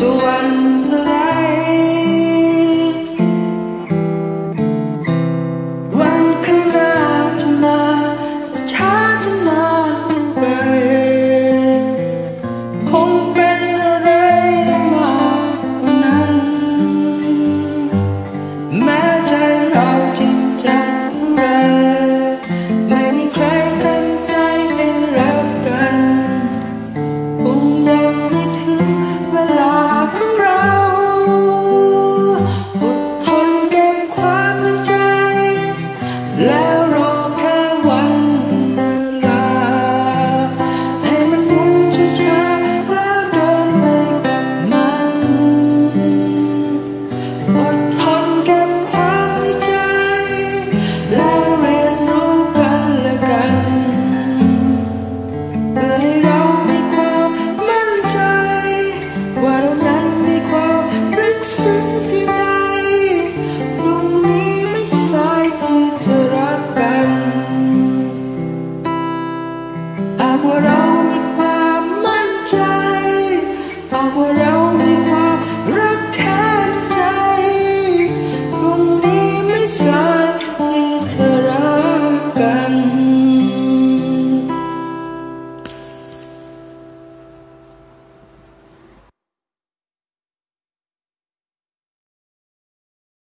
To one. Love inside